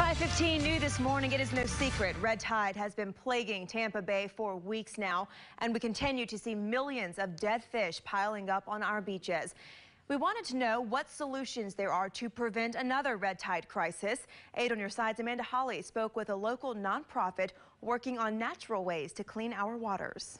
515 new this morning. It is no secret. Red tide has been plaguing Tampa Bay for weeks now, and we continue to see millions of dead fish piling up on our beaches. We wanted to know what solutions there are to prevent another red tide crisis. Eight on your side's Amanda Holly spoke with a local nonprofit working on natural ways to clean our waters.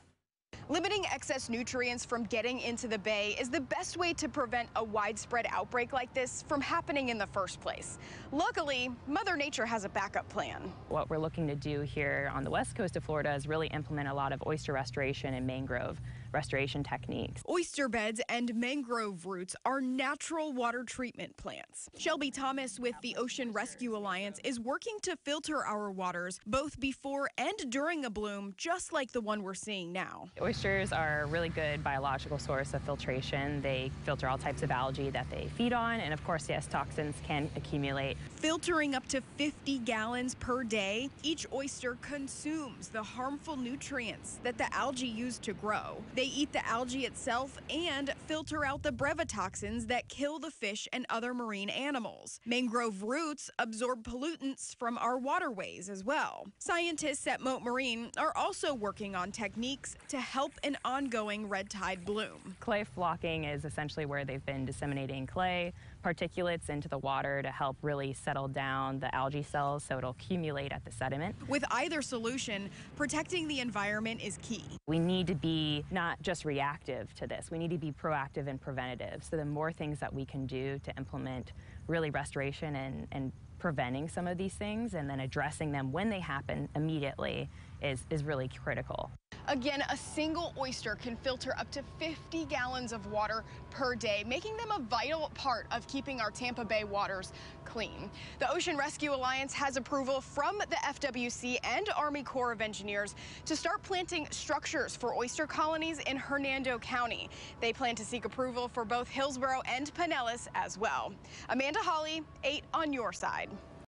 Limiting excess nutrients from getting into the bay is the best way to prevent a widespread outbreak like this from happening in the first place. Luckily, Mother Nature has a backup plan. What we're looking to do here on the west coast of Florida is really implement a lot of oyster restoration and mangrove restoration techniques. Oyster beds and mangrove roots are natural water treatment plants. Shelby Thomas with the Ocean Rescue Alliance is working to filter our waters both before and during a bloom, just like the one we're seeing now. Oysters are a really good biological source of filtration. They filter all types of algae that they feed on, and of course, yes, toxins can accumulate. Filtering up to 50 gallons per day, each oyster consumes the harmful nutrients that the algae use to grow. They eat the algae itself and filter out the brevetoxins that kill the fish and other marine animals. Mangrove roots absorb pollutants from our waterways as well. Scientists at Mote Marine are also working on techniques to help an ongoing red tide bloom. Clay flocking is essentially where they've been disseminating clay particulates into the water to help really settle down the algae cells so it'll accumulate at the sediment. With either solution, protecting the environment is key. We need to be not just reactive to this, we need to be proactive and preventative. So the more things that we can do to implement really restoration and, and preventing some of these things and then addressing them when they happen immediately is, is really critical. Again, a single oyster can filter up to 50 gallons of water per day, making them a vital part of keeping our Tampa Bay waters clean. The Ocean Rescue Alliance has approval from the FWC and Army Corps of Engineers to start planting structures for oyster colonies in Hernando County. They plan to seek approval for both Hillsborough and Pinellas as well. Amanda Holly, 8 on your side.